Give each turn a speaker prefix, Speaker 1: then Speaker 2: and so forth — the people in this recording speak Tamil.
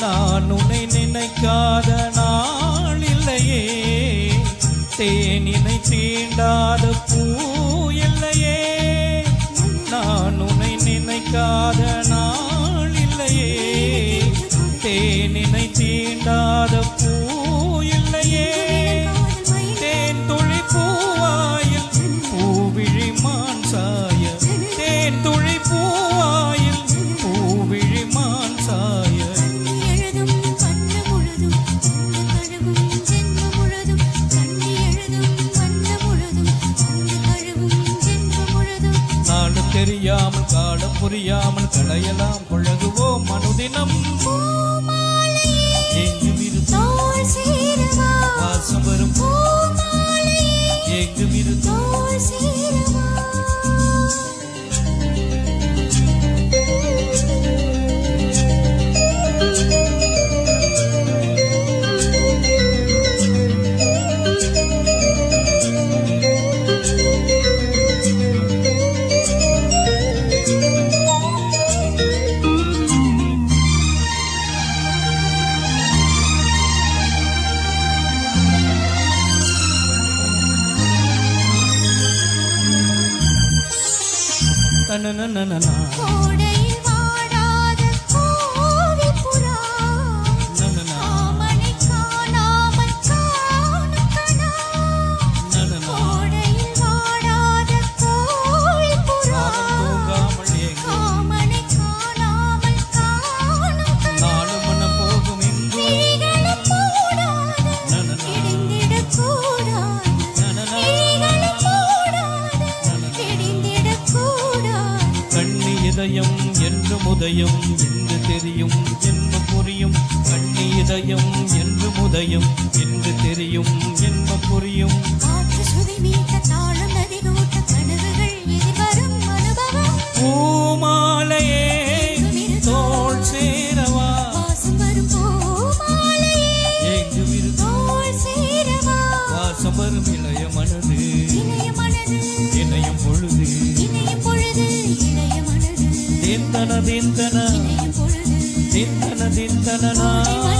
Speaker 1: நான் உன்னை நினைக்காத நாள் இல்லையே. தேனினை தீண்டாத பூ இல்லையே. நான் உன்னை நினைக்காத நாள் இல்லையே. தேனினை தீ புரியாமல் களையலாம் பழகுவோம் மனுதினம்
Speaker 2: na na na na
Speaker 1: na. இதயம் என்று உதயம் என்று தெரியும் என்று புரியும். கண்ணி இதயம் என்று உதயம் என்று தெரியும் என்று புரியும். திந்தன திந்தன. திந்தன திந்தன